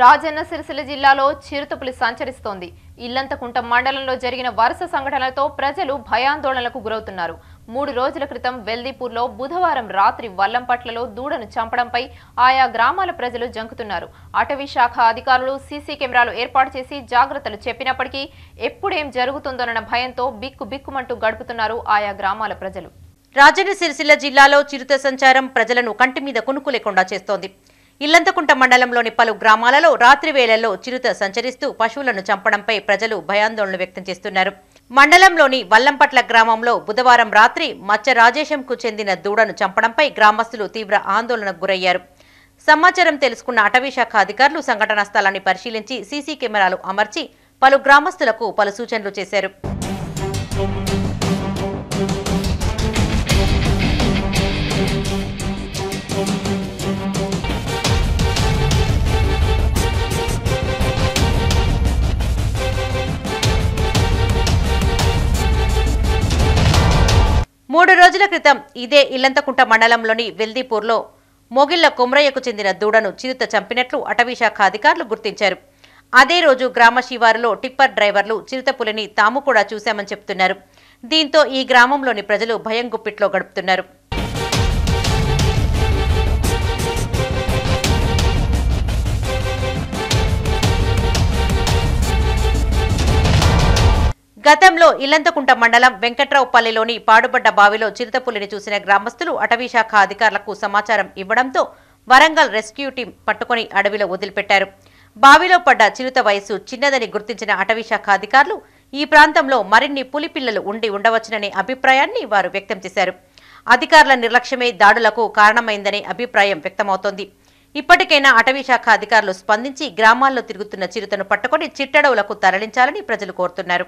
రాజన్న సిరిసిల్ల జిల్లాలో చిరుతపులి సంచరిస్తోంది. ఇల్లంతకుంట మండలంలో జరిగిన వరుస సంఘటనలతో ప్రజలు భయాందోళనలకు గురవుతున్నారు. మూడు రోజుల క్రితం వెల్దీపూర్లో బుధవారం రాత్రి వల్లంపట్లలో దూడను చంపడంపై ఆయా గ్రామాల ప్రజలు జంకుతున్నారు. అటవీ శాఖ అధికారులు సీసీ కెమెరాలు ఏర్పాటు చేసి జాగ్రత్తలు చెప్పినప్పటికీ ఎప్పుడేం జరుగుతుందోనన్న భయంతో బిక్కు బిక్కుమంటూ గడుపుతున్నారు ఆయా గ్రామాల ప్రజలు. రాజన్న సిరిసిల్ల జిల్లాలో చిరుత సంచారం ప్రజలను కంటి మీద కునుకు లేకుండా చేస్తోంది. ఇల్లంతకుంట మండలంలోని పలు గ్రామాలలో రాత్రి వేళల్లో చిరుత సంచరిస్తూ పశువులను చంపడంపై ప్రజలు భయాందోళన వ్యక్తం చేస్తున్నారు. మండలంలోని వల్లంపట్ల గ్రామంలో బుధవారం రాత్రి మచ్చ రాజేశంకు చెందిన దూడను చంపడంపై గ్రామస్తులు తీవ్ర ఆందోళనకు గురయ్యారు. సమాచారం తెలుసుకున్న అటవీ శాఖ అధికారులు సంఘటనా స్థలాన్ని పరిశీలించి సీసీ కెమెరాలు అమర్చి పలు గ్రామస్తులకు పలు సూచనలు చేశారు. మూడు రోజుల క్రితం ఇదే ఇల్లంతకుంట మండలంలోని వెల్దీపూర్లో మొగిళ్ళ కొమ్రయ్యకు చెందిన దూడను చిరుత చంపినట్లు అటవీశాఖ అధికారులు గుర్తించారు. అదే రోజు గ్రామ శివారులో టిప్పర్ డ్రైవర్లు చిరుతపులిని తాము కూడా చూశామని చెప్తున్నారు. దీంతో ఈ గ్రామంలోని ప్రజలు భయం గుప్పిట్లో గడుపుతున్నారు. గతంలో ఇల్లంతకుంట మండలం వెంకట్రావుపల్లిలోని పాడుబడ్డ బావిలో చిరుతపులిని చూసిన గ్రామస్తులు అటవీశాఖ అధికారులకు సమాచారం ఇవ్వడంతో వరంగల్ రెస్క్యూ టీం పట్టుకుని అడవిలో వదిలిపెట్టారు. బావిలో పడ్డ చిరుత వయసు చిన్నదని గుర్తించిన అటవీశాఖ అధికారులు ఈ ప్రాంతంలో మరిన్ని పులిపిల్లలు ఉండి ఉండవచ్చుననే అభిప్రాయాన్ని వారు వ్యక్తం చేశారు. అధికారుల నిర్లక్ష్యమే దాడులకు కారణమైందనే అభిప్రాయం వ్యక్తమవుతోంది. ఇప్పటికైనా అటవీశాఖ అధికారులు స్పందించి గ్రామాల్లో తిరుగుతున్న చిరుతను పట్టుకొని చిట్టడవులకు తరలించాలని ప్రజలు కోరుతున్నారు.